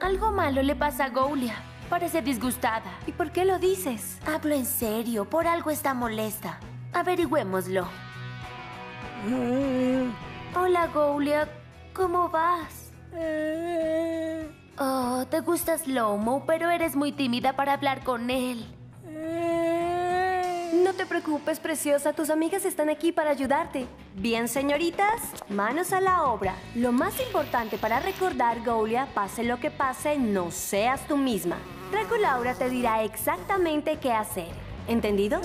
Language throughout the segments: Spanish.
Algo malo le pasa a Goulia. Parece disgustada. ¿Y por qué lo dices? Hablo en serio, por algo está molesta. Averigüémoslo. Hola, Goulia. ¿Cómo vas? Oh, te gusta Slowmo, pero eres muy tímida para hablar con él. No te preocupes, preciosa. Tus amigas están aquí para ayudarte. Bien, señoritas, manos a la obra. Lo más importante para recordar, Goulia, pase lo que pase, no seas tú misma. Draco Laura te dirá exactamente qué hacer. ¿Entendido?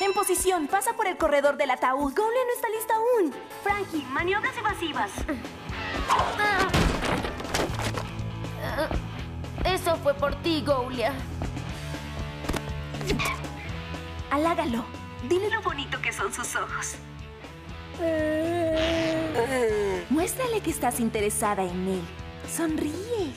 En posición, pasa por el corredor del ataúd. Goulia no está lista aún. Frankie, maniobras evasivas. Eso fue por ti, Goulia. Halágalo. Dile lo bonito que son sus ojos. Muéstrale que estás interesada en él. Sonríe.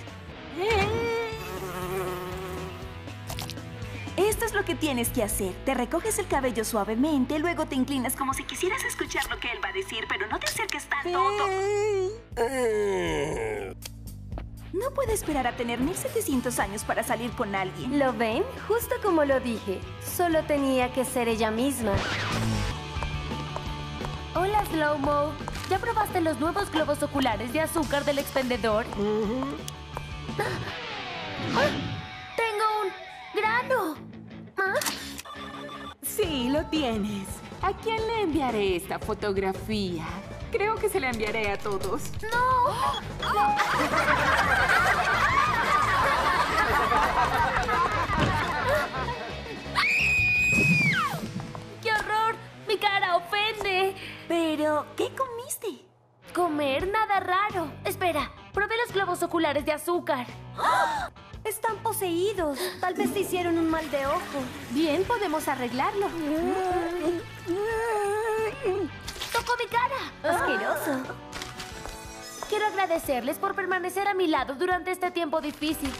Esto es lo que tienes que hacer. Te recoges el cabello suavemente, luego te inclinas como si quisieras escuchar lo que él va a decir, pero no te acerques tanto. No puede esperar a tener 1700 años para salir con alguien. ¿Lo ven? Justo como lo dije. Solo tenía que ser ella misma. Hola, Slowmo. ¿Ya probaste los nuevos globos oculares de azúcar del expendedor? ¡Ah! ¡Tengo un grano! ¿Ah? Sí, lo tienes. ¿A quién le enviaré esta fotografía? Creo que se la enviaré a todos. ¡No! ¡Qué horror! ¡Mi cara ofende! Pero, ¿qué comiste? Comer nada raro. Espera, probé los globos oculares de azúcar. Están poseídos. Tal vez te hicieron un mal de ojo. Bien, podemos arreglarlo. Asqueroso. Quiero agradecerles por permanecer a mi lado durante este tiempo difícil.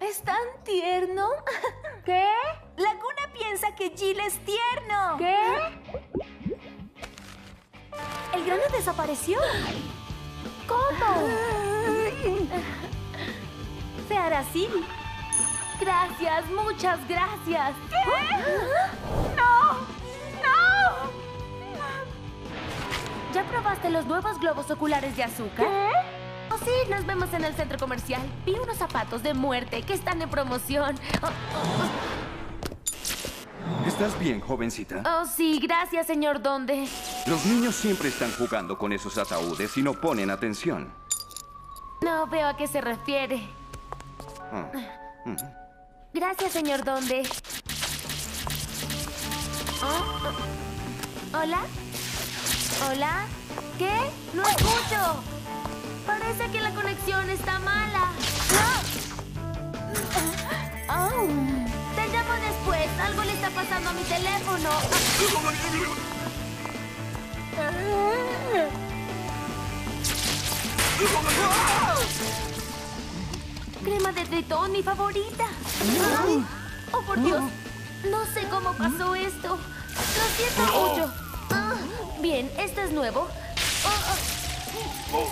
¿Es tan tierno? ¿Qué? Laguna piensa que Jill es tierno. ¿Qué? El grano desapareció. ¿Cómo? Se hará así. Gracias, muchas gracias. ¡No! ¡No! Probaste los nuevos globos oculares de azúcar? ¿Qué? Oh, sí, nos vemos en el centro comercial. Vi unos zapatos de muerte que están en promoción. Oh, ¿Estás bien, jovencita? oh, sí, gracias, señor Donde. Los niños siempre están jugando con esos ataúdes y no ponen atención. No veo a qué se refiere. Ah, mm. Gracias, señor Donde. Oh, oh. ¿Hola? ¿Hola? ¿Qué? No escucho. Parece que la conexión está mala. ¡Ah! Oh. Te llamo después. Algo le está pasando a mi teléfono. Crema de tritón, mi favorita. Oh, por Dios. No sé cómo pasó esto. Lo siento mucho. Bien, esto es nuevo. Oh, oh.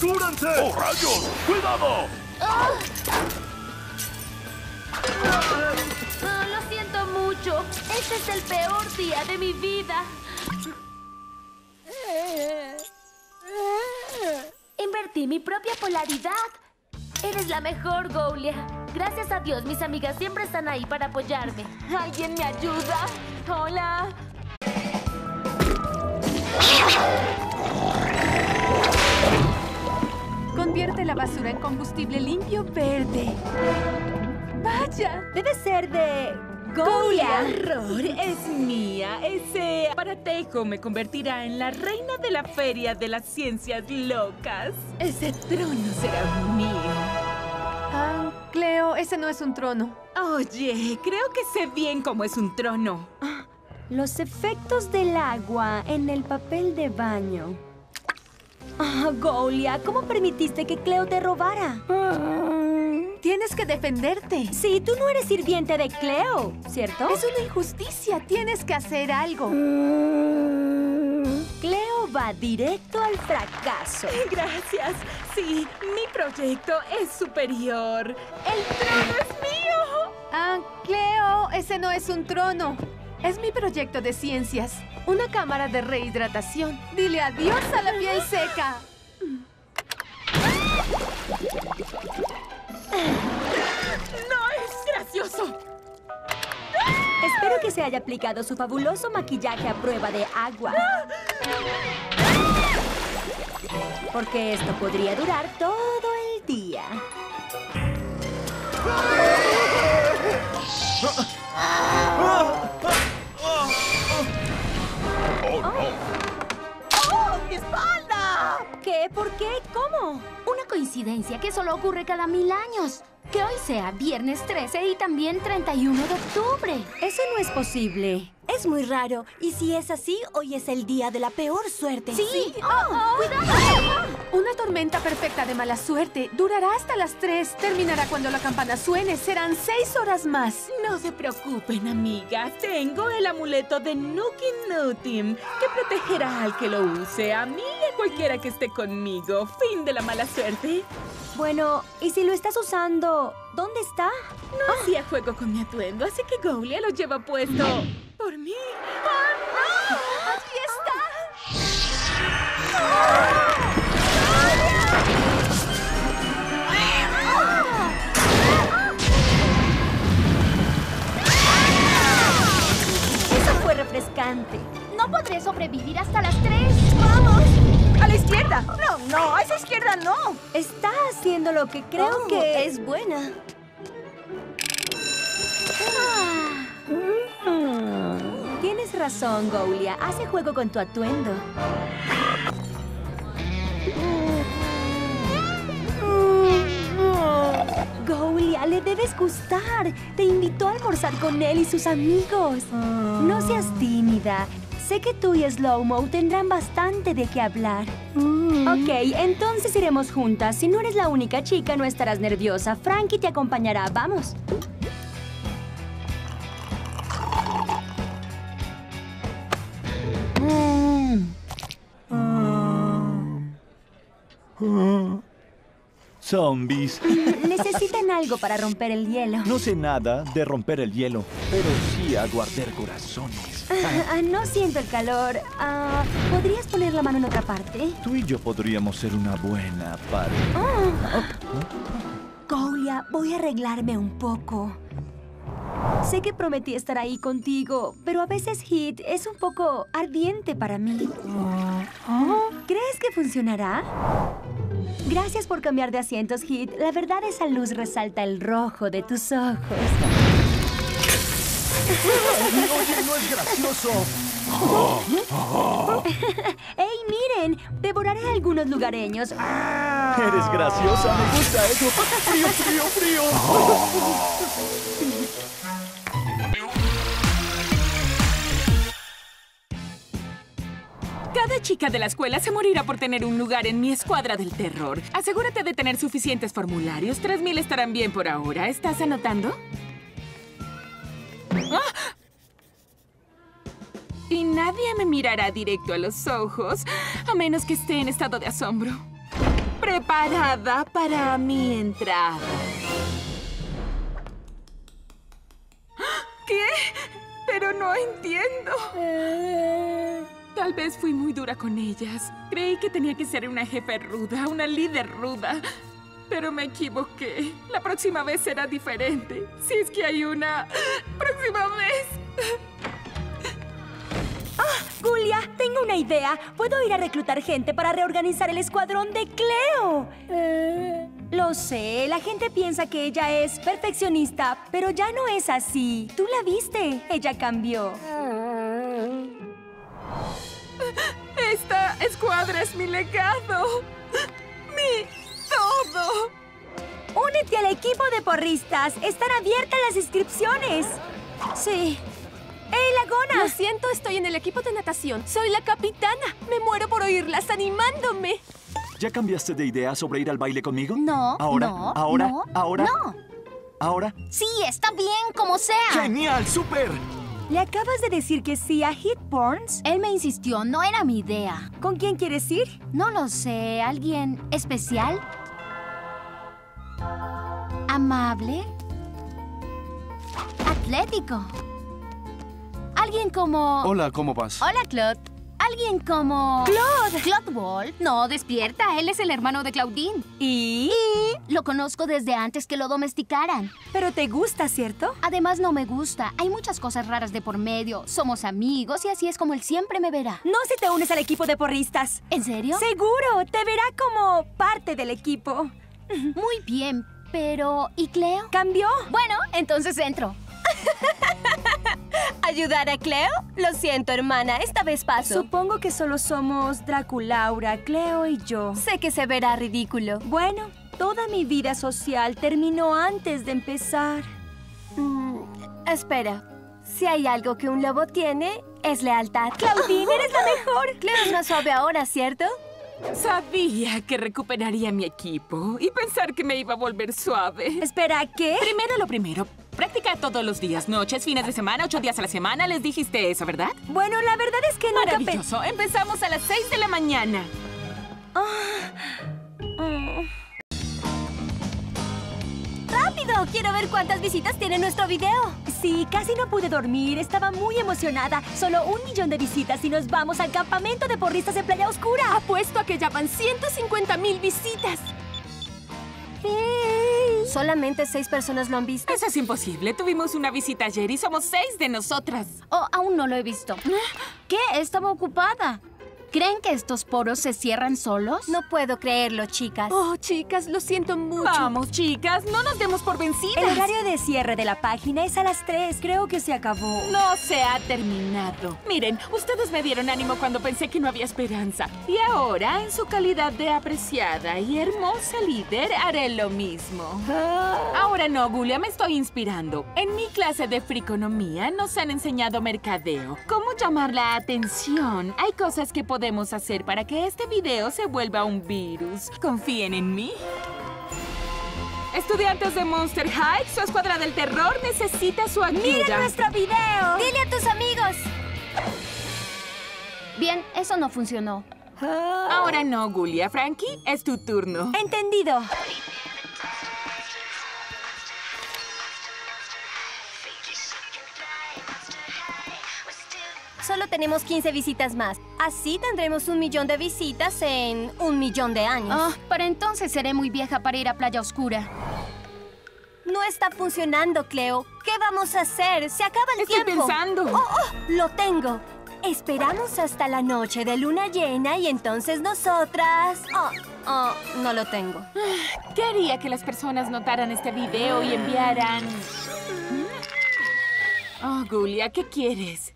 ¡Cúrense! ¡Oh, rayos! ¡Cuidado! Ah, lo siento mucho. Este es el peor día de mi vida. Invertí mi propia polaridad. Eres la mejor, Goulia. Gracias a Dios, mis amigas siempre están ahí para apoyarme. ¿Alguien me ayuda? Hola. Convierte la basura en combustible limpio verde. ¡Vaya! Debe ser de... ¡Qué Goulia. horror! Es mía. Ese aparatejo me convertirá en la reina de la feria de las ciencias locas. Ese trono será mío. Ah, Cleo, ese no es un trono. Oye, creo que sé bien cómo es un trono. Los efectos del agua en el papel de baño. Ah, Goulia, ¿cómo permitiste que Cleo te robara? Tienes que defenderte. Sí, tú no eres sirviente de Cleo, ¿cierto? Es una injusticia. Tienes que hacer algo. Cleo va directo al fracaso. Gracias. Sí, mi proyecto es superior. ¡El trono es mío! Ah, Cleo, ese no es un trono. Es mi proyecto de ciencias. Una cámara de rehidratación. Dile adiós a la piel seca. ¡No es gracioso! Espero que se haya aplicado su fabuloso maquillaje a prueba de agua. Porque esto podría durar todo el día. ¡Oh, mi espalda! ¿Qué? ¿Por qué? ¿Cómo? Una coincidencia que solo ocurre cada mil años. Que hoy sea viernes 13 y también 31 de octubre. Eso no es posible. Es muy raro. Y si es así, hoy es el día de la peor suerte. Sí. Oh, ¡Cuidado! Una tormenta perfecta de mala suerte. Durará hasta las 3. Terminará cuando la campana suene. Serán 6 horas más. No se preocupen, amigas. Tengo el amuleto de Nuki Nutim que protegerá al que lo use, a mí y a cualquiera que esté conmigo. Fin de la mala suerte. Bueno, ¿y si lo estás usando? ¿Dónde está? No hacía juego con mi atuendo, así que Gaulia lo lleva puesto por mí. ¡Oh, no! Lo que creo Oh, que es buena. Tienes razón, Gaulia. Hace juego con tu atuendo. Gaulia, le debes gustar. Te invitó a almorzar con él y sus amigos. No seas tímida. Sé que tú y Slowmo tendrán bastante de qué hablar. Ok, entonces iremos juntas. Si no eres la única chica, no estarás nerviosa. Frankie te acompañará. Vamos. Zombies. Necesitan algo para romper el hielo. No sé nada de romper el hielo, pero sí aguardar corazones. Ah, no siento el calor. Ah, ¿Podrías poner la mano en otra parte? Tú y yo podríamos ser una buena pareja. Gaulia, voy a arreglarme un poco. Sé que prometí estar ahí contigo, pero a veces Hit es un poco ardiente para mí. ¿Crees que funcionará? Gracias por cambiar de asientos, Hit. La verdad, esa luz resalta el rojo de tus ojos. Oye, no es gracioso. ¡Ey, miren! Devoraré a algunos lugareños. Eres graciosa, me gusta eso. Frío, frío, frío. Chica de la escuela se morirá por tener un lugar en mi escuadra del terror. Asegúrate de tener suficientes formularios. 3.000 estarán bien por ahora. ¿Estás anotando? ¡Ah! Y nadie me mirará directo a los ojos, a menos que esté en estado de asombro. Preparada para mi entrada. ¿Qué? Pero no entiendo. Tal vez fui muy dura con ellas. Creí que tenía que ser una jefe ruda, una líder ruda. Pero me equivoqué. La próxima vez será diferente. Si es que hay una próxima vez. Julia, tengo una idea. Puedo ir a reclutar gente para reorganizar el escuadrón de Cleo. Lo sé, la gente piensa que ella es perfeccionista, pero ya no es así. Tú la viste, ella cambió. Esta escuadra es mi legado. Mi todo. Únete al equipo de porristas. Están abiertas las inscripciones. Sí. ¡Ey, Lagona! Lo siento, estoy en el equipo de natación. Soy la capitana. Me muero por oírlas animándome. ¿Ya cambiaste de idea sobre ir al baile conmigo? No, ¿Ahora? no, ¿Ahora? no, ¿Ahora? no. ¿Ahora? Sí, está bien, como sea. ¡Genial! ¡Súper! ¿Le acabas de decir que sí a Hit Porns? Él me insistió, no era mi idea. ¿Con quién quieres ir? No lo sé, ¿alguien especial? ¿Amable? ¿Atlético? ¿Alguien como...? Hola, ¿cómo vas? Hola, Claude. ¿Alguien como...? ¡Claude! Claude Wall. No, despierta. Él es el hermano de Claudine. ¿Y? Lo conozco desde antes que lo domesticaran. Pero te gusta, ¿cierto? Además, no me gusta. Hay muchas cosas raras de por medio. Somos amigos y así es como él siempre me verá. No si te unes al equipo de porristas. ¿En serio? Seguro, te verá como parte del equipo. Muy bien, pero... ¿Y Cleo? ¿Cambió? Bueno, entonces entro. ¿Ayudar a Cleo? Lo siento, hermana, esta vez paso. Supongo que solo somos Draculaura, Cleo y yo. Sé que se verá ridículo. Bueno, toda mi vida social terminó antes de empezar. Mm, espera. Si hay algo que un lobo tiene, es lealtad. Claudine, eres la mejor. Cleo es más suave ahora, ¿cierto? Sabía que recuperaría mi equipo y pensar que me iba a volver suave. Espera, ¿qué? Primero lo primero. Practica todos los días, noches, fines de semana, ocho días a la semana. Les dijiste eso, ¿verdad? Bueno, la verdad es que nunca pe- Maravilloso. Empezamos a las seis de la mañana. ¡Rápido! Quiero ver cuántas visitas tiene nuestro video. Sí, casi no pude dormir. Estaba muy emocionada. Solo un millón de visitas y nos vamos al campamento de porristas en Playa Oscura. Apuesto a que ya van 150 mil visitas. Solamente seis personas lo han visto. Eso es imposible. Tuvimos una visita ayer y somos seis de nosotras. Oh, aún no lo he visto. ¿Qué? Estaba ocupada. ¿Creen que estos poros se cierran solos? No puedo creerlo, chicas. Oh, chicas, lo siento mucho. Vamos, chicas, no nos demos por vencidas. El horario de cierre de la página es a las 3. Creo que se acabó. No se ha terminado. Miren, ustedes me dieron ánimo cuando pensé que no había esperanza. Y ahora, en su calidad de apreciada y hermosa líder, haré lo mismo. Ahora no, Gulia, me estoy inspirando. En mi clase de friconomía nos han enseñado mercadeo. Cómo llamar la atención. Hay cosas que podemos hacer para que este video se vuelva un virus. Confíen en mí. Estudiantes de Monster High, su escuadra del terror necesita su ayuda. ¡Miren nuestro video! ¡Dile a tus amigos! Bien, eso no funcionó. Ahora no, Gulia. Frankie, es tu turno. Entendido. Solo tenemos 15 visitas más. Así tendremos un millón de visitas en un millón de años. Ah, para entonces seré muy vieja para ir a Playa Oscura. No está funcionando, Cleo. ¿Qué vamos a hacer? Se acaba el Estoy tiempo. pensando. Oh, oh, lo tengo. Esperamos hasta la noche de luna llena y entonces nosotras... Oh, oh, no lo tengo. ¿Qué haría que las personas notaran este video y enviaran... Oh, Gulia, ¿qué quieres?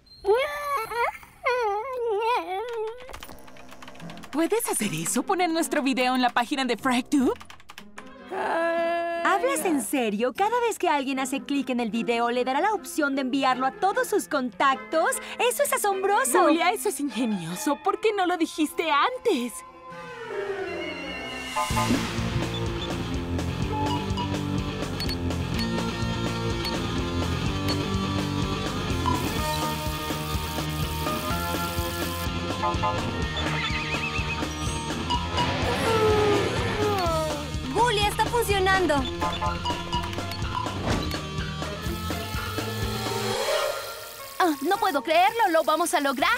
¿Puedes hacer eso? ¿Poner nuestro video en la página de FragTube? ¿Hablas en serio? Cada vez que alguien hace clic en el video, le dará la opción de enviarlo a todos sus contactos. ¡Eso es asombroso! Julia, eso es ingenioso. ¿Por qué no lo dijiste antes? Funcionando. Ah, no puedo creerlo, lo vamos a lograr.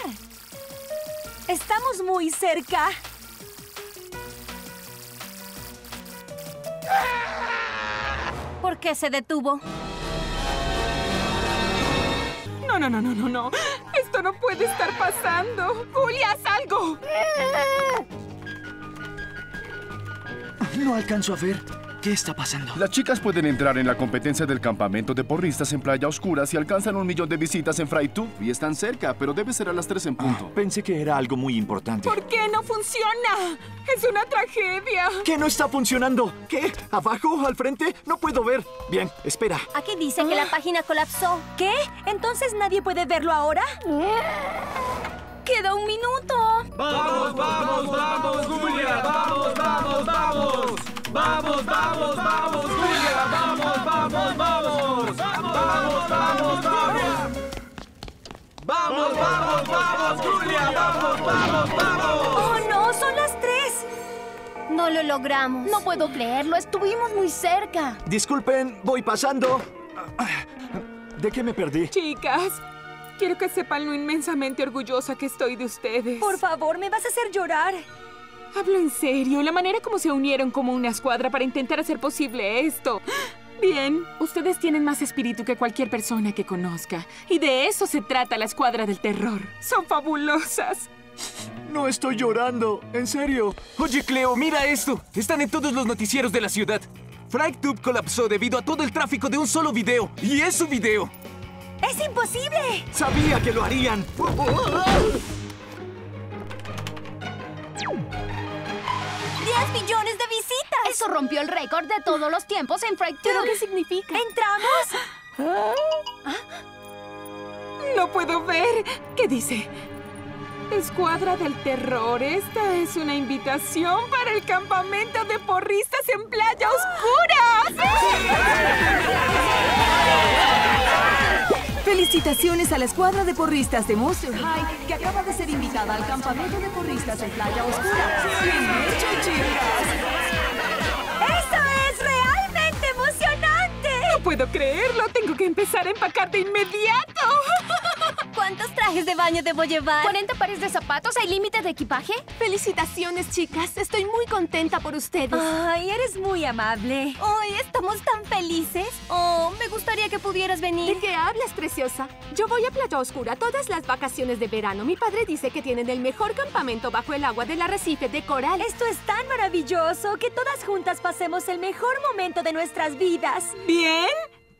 Estamos muy cerca. ¿Por qué se detuvo? No, no, no, no, no, no. Esto no puede estar pasando. Julia, haz algo. No alcanzo a ver. ¿Qué está pasando? Las chicas pueden entrar en la competencia del campamento de porristas en Playa Oscura si alcanzan un millón de visitas en FryTube y están cerca, pero debe ser a las 3 en punto. Pensé que era algo muy importante. ¿Por qué no funciona? Es una tragedia. ¿Qué no está funcionando? ¿Qué? ¿Abajo? ¿Al frente? No puedo ver. Bien, espera. Aquí dice que la página colapsó. ¿Qué? ¿Entonces nadie puede verlo ahora? ¡Queda un minuto! ¡Vamos, vamos, vamos, Julia! ¡Vamos, vamos, vamos! ¡Vamos, vamos, vamos, Julia! ¡Vamos, vamos, vamos! ¡Vamos, vamos, vamos! ¡Vamos, Julia! ¡Vamos, vamos, vamos! ¡Oh, no! ¡Son las tres! No lo logramos. No puedo creerlo, estuvimos muy cerca. Disculpen, voy pasando. ¿De qué me perdí? Chicas, quiero que sepan lo inmensamente orgullosa que estoy de ustedes. Por favor, me vas a hacer llorar. Hablo en serio, la manera como se unieron como una escuadra para intentar hacer posible esto. Bien, ustedes tienen más espíritu que cualquier persona que conozca. Y de eso se trata la escuadra del terror. Son fabulosas. No estoy llorando, en serio. Oye, Cleo, mira esto. Están en todos los noticieros de la ciudad. FrightTube colapsó debido a todo el tráfico de un solo video. Y es su video. ¡Es imposible! Sabía que lo harían. ¡10 millones de visitas! Eso rompió el récord de todos los tiempos en FrightTube. ¿Pero qué significa? ¿Entramos? No puedo ver. ¿Qué dice? Escuadra del Terror, esta es una invitación para el campamento de porristas en Playa Oscura. Felicitaciones a la escuadra de porristas de Monster High que acaba de ser invitada al campamento de porristas en Playa Oscura. ¡Bien hecho, chicas! ¡Eso es realmente emocionante! No puedo creerlo, tengo que empezar a empacar de inmediato. ¿Cuántos trajes de baño debo llevar? ¿40 pares de zapatos? ¿Hay límite de equipaje? Felicitaciones, chicas. Estoy muy contenta por ustedes. Ay, eres muy amable. Hoy estamos tan felices. Oh, me gustaría que pudieras venir. ¿De qué hablas, preciosa? Yo voy a Playa Oscura todas las vacaciones de verano. Mi padre dice que tienen el mejor campamento bajo el agua del arrecife de coral. Esto es tan maravilloso que todas juntas pasemos el mejor momento de nuestras vidas. Bien,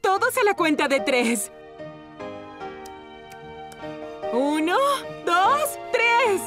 todos a la cuenta de tres. Uno, dos, tres.